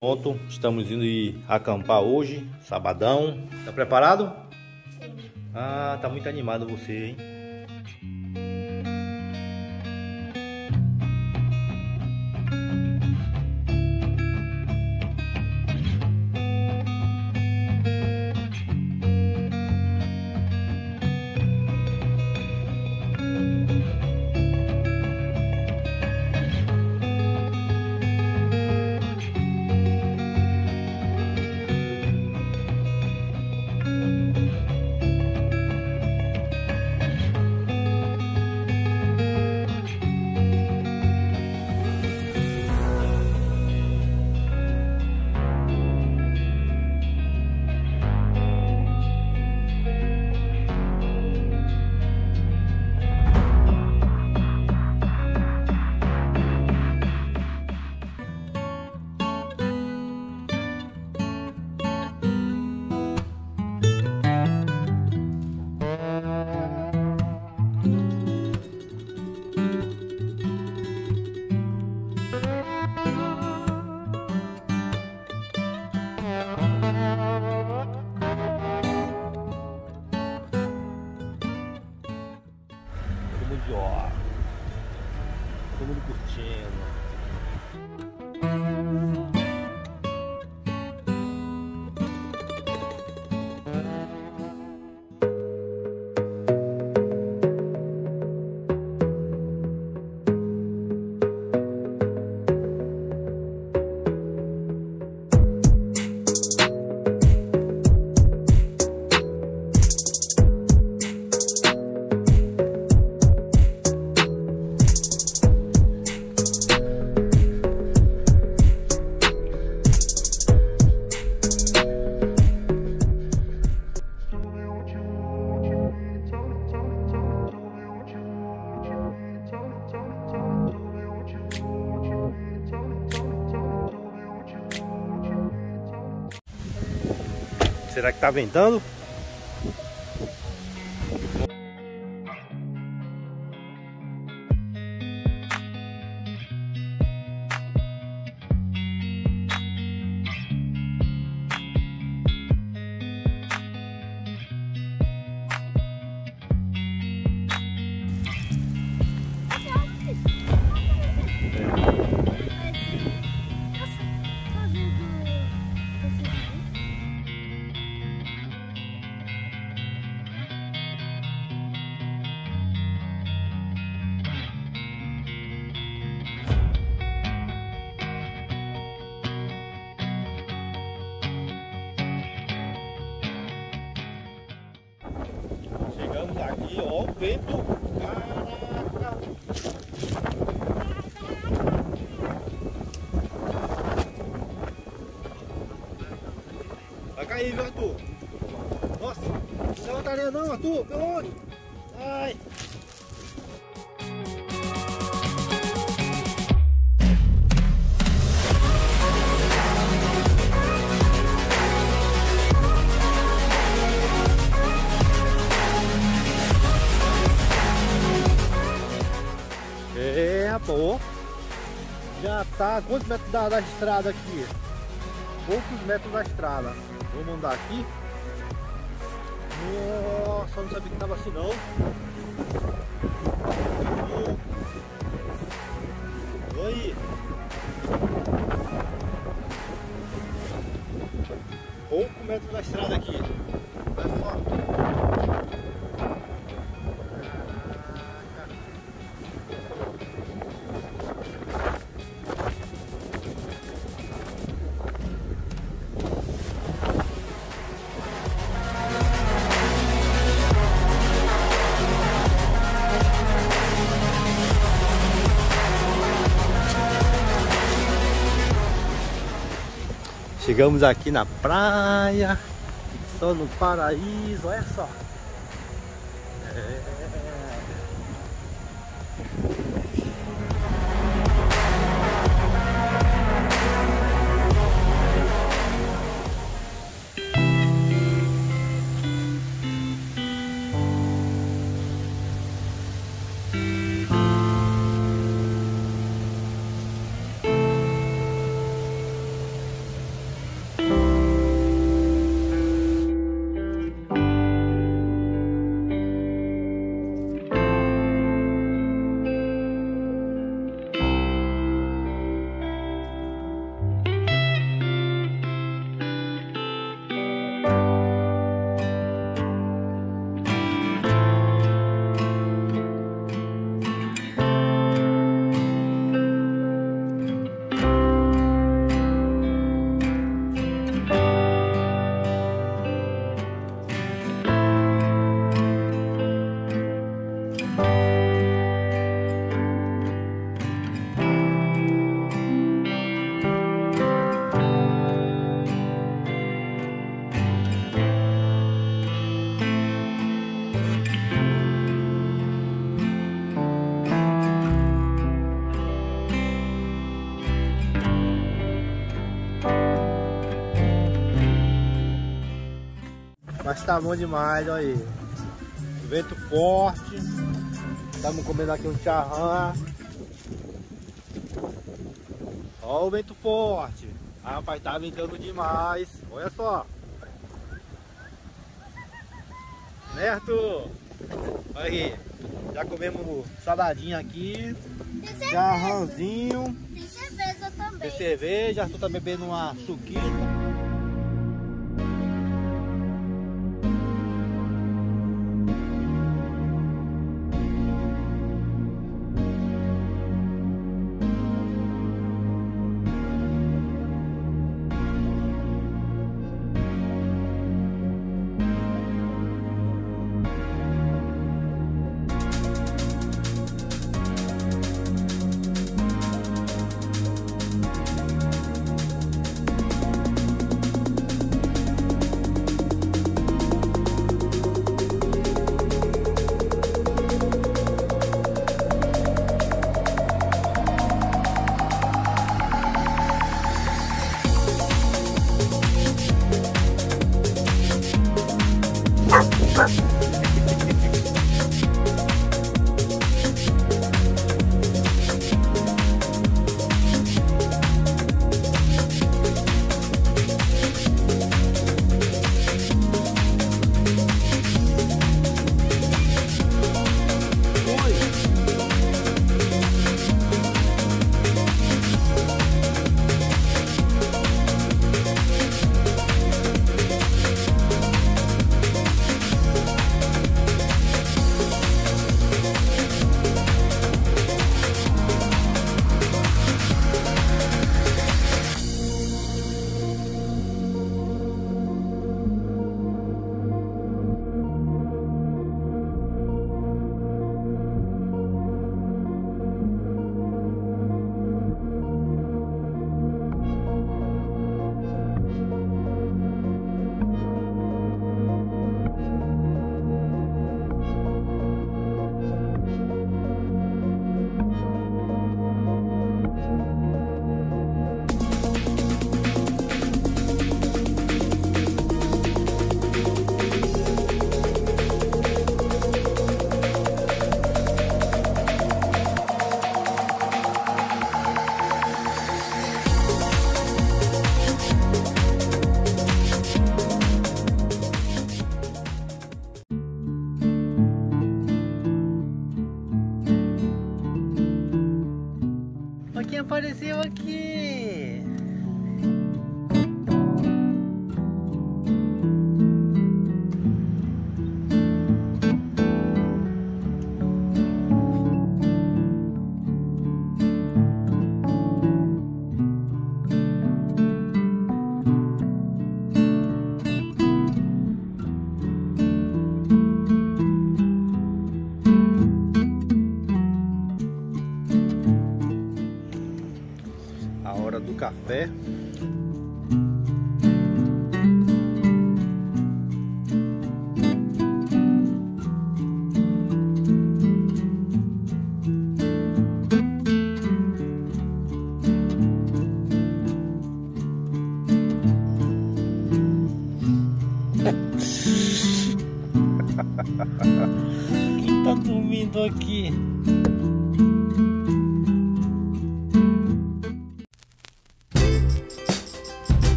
Pronto, estamos indo ir acampar hoje, sabadão. Tá preparado? Ah, tá muito animado você, hein? Será que tá ventando? Aqui, ó, o vento. Caraca. Vai cair, viu, Arthur? Nossa, não levanta areia não, Arthur, pelo onde? Ai. Quantos metros da, da estrada aqui? Poucos metros da estrada. Vamos andar aqui. Nossa, não sabia que tava assim não. Chegamos aqui na praia, só no paraíso, olha só. Tá bom demais, olha aí. Vento forte. Estamos comendo aqui um charrão. Olha o vento forte. Ah, rapaz, tá ventando demais. Olha só. Certo? Olha aí. Já comemos saladinha aqui. Charrãozinho. Tem cerveja também. Tem cerveja. Estou também bebendo uma suquinha.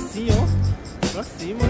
assim, ó. Pra cima.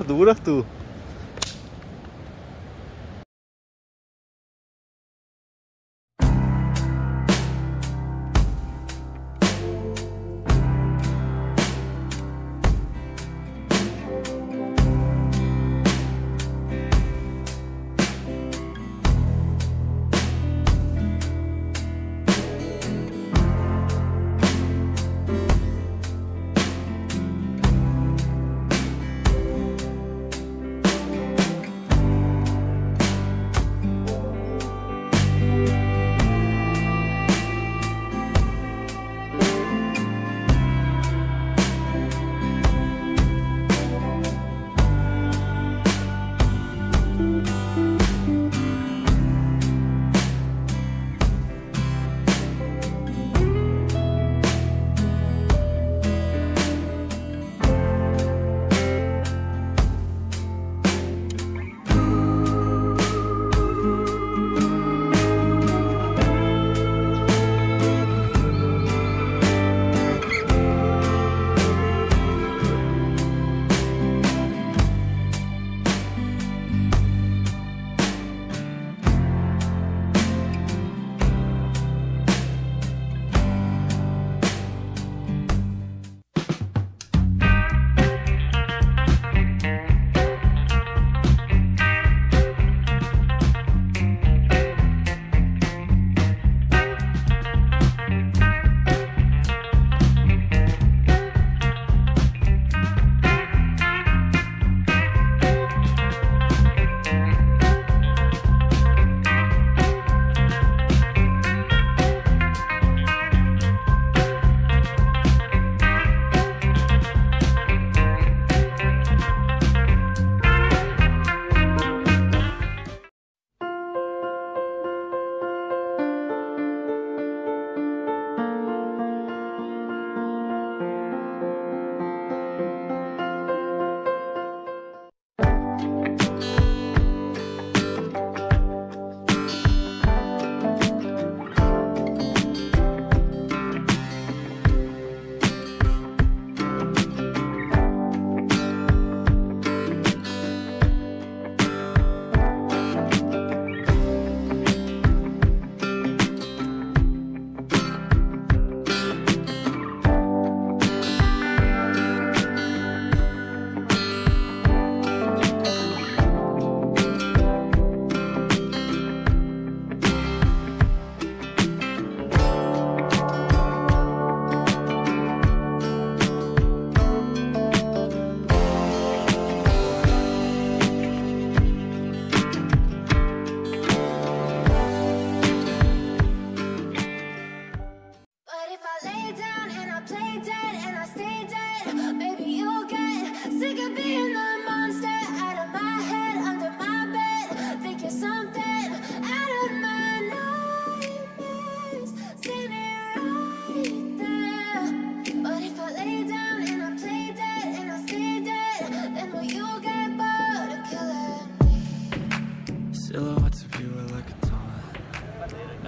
dura, Arthur.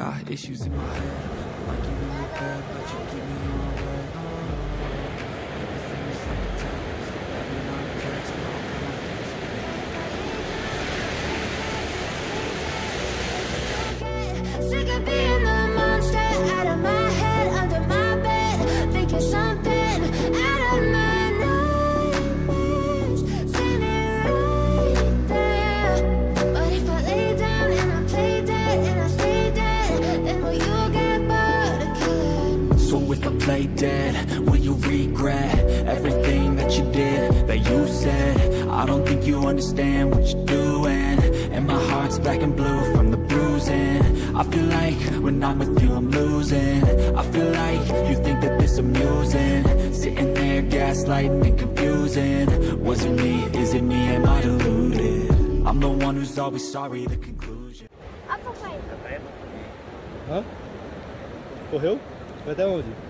got issues in my head when I'm with you I'm losing. I feel like you think that this amusing. Sitting there gaslighting and confusing. Was it me, is it me, am I deluded? I'm the one who's always sorry, the conclusion. Hã? Correu? Foi até onde?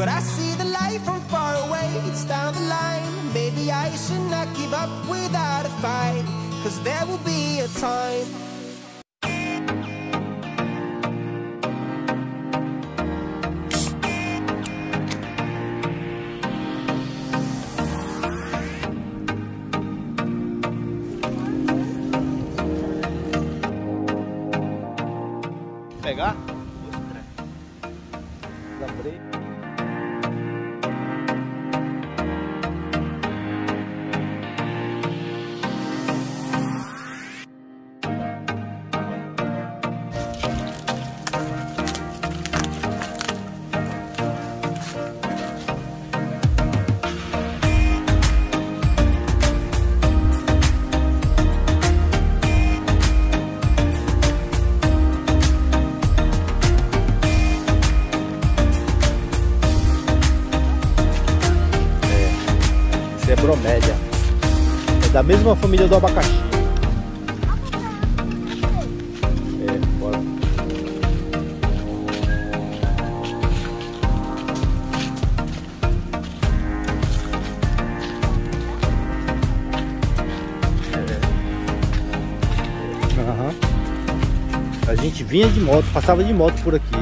But I see the light from far away, it's down the line. Maybe I should not give up without a fight, cause there will be a time. Bromélia. É da mesma família do abacaxi. É, bora. A gente vinha de moto, passava de moto por aqui.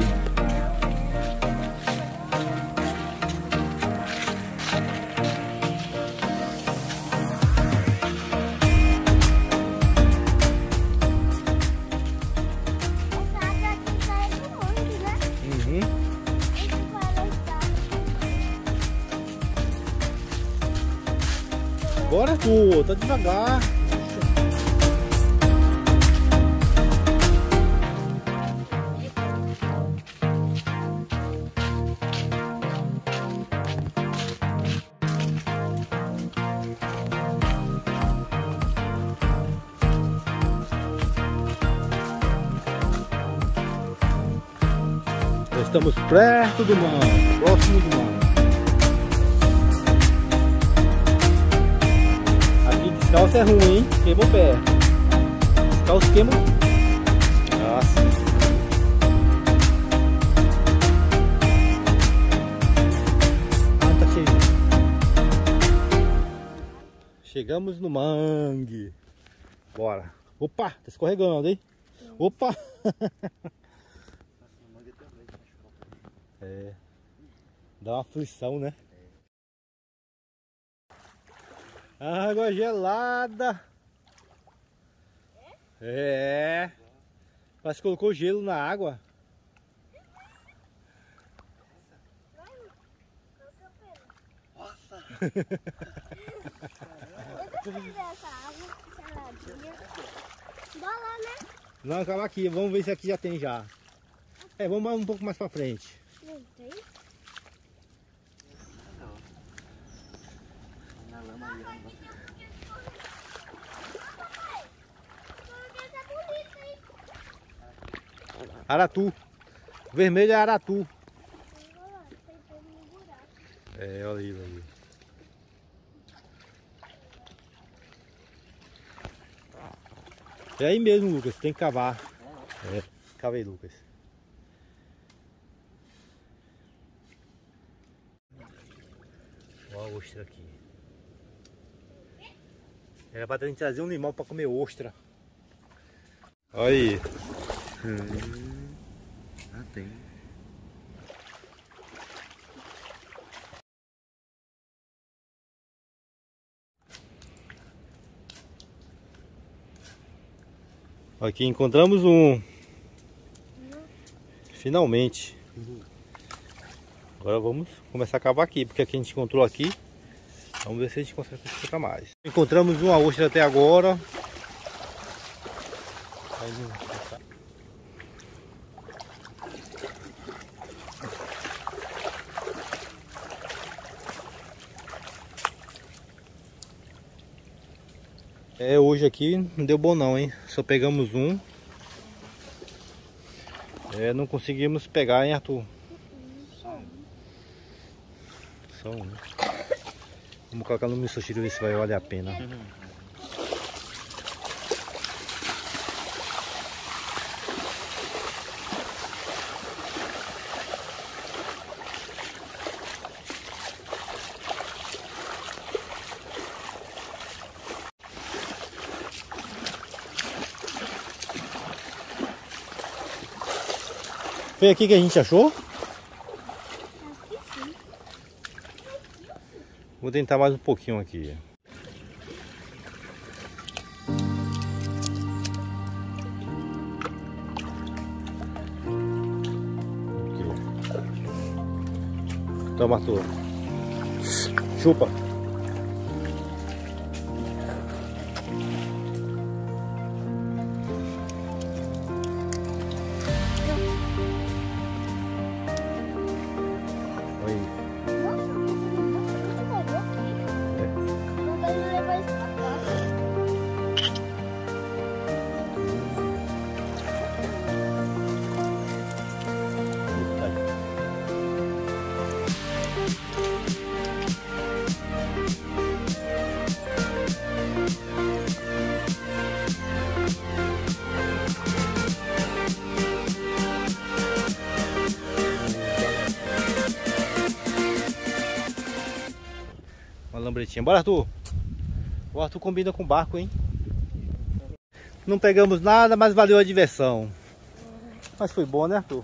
Estamos perto do mar, próximo do mar. Aqui descalço é ruim, hein? Queima o pé. Descalço queima. Nossa. Ah, tá cheio. Chegamos no mangue. Bora. Opa, tá escorregando, hein? Opa! É. Dá uma aflição, né? Água gelada. É. Parece que colocou gelo na água. Nossa! Eu água. Bola, né? Não, calma aqui. Vamos ver se aqui já tem já. É, vamos um pouco mais pra frente. Não tem? Na lama aí, Aratu. vermelho é aratu. É, olha aí, olha aí. É aí mesmo, Lucas. Tem que cavar. É, cavei, Lucas. Olha a ostra aqui. Era pra gente trazer um limão pra comer ostra. Olha aí. Hum. Ah, tem. Aqui encontramos um. Finalmente. Agora vamos começar a cavar aqui, porque aqui a gente encontrou aqui. Vamos ver se a gente consegue encontrar mais. Encontramos uma ostra até agora. É, hoje aqui não deu bom não, hein? Só pegamos um. É, não conseguimos pegar, hein, Arthur? Né? Vamos colocar no misoshiro ver se vai valer a pena. Foi aqui que a gente achou? Vou tentar mais um pouquinho aqui. Toma, Arthur. Chupa. Lambretinha. Bora, Arthur. O Arthur combina com o barco, hein? Não pegamos nada, mas valeu a diversão. Mas foi bom, né, Arthur?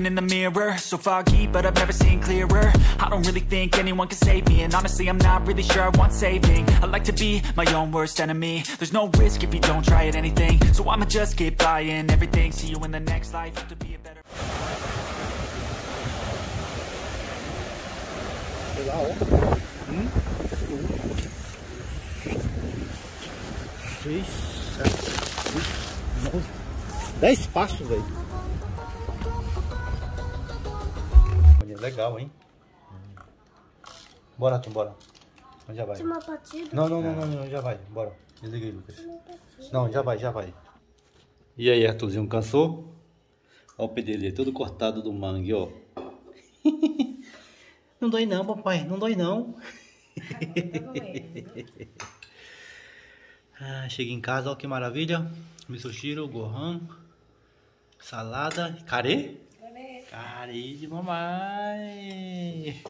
Looking in the mirror. So foggy, but I've never seen clearer. I don't really think anyone can save me And honestly, I'm not really sure I want saving. I like to be my own worst enemy. There's no risk if you don't try at anything. So I'ma just keep buying everything. See you in the next life, have to be a better... Legal, hum? Seis, sete, oito, dez. Legal, hein? Bora, Tom, bora. Já vai. Uma batida? Não, não, não, não, não, já vai. Bora. Desliga aí, Lucas. Não, já vai, já vai. E aí, Arthurzinho, cansou? Olha o pé dele, todo cortado do mangue, ó. não dói não, papai, não dói não. ah, cheguei em casa, ó que maravilha. Misoshiro, gohan, salada, carê? Carinho de mamãe.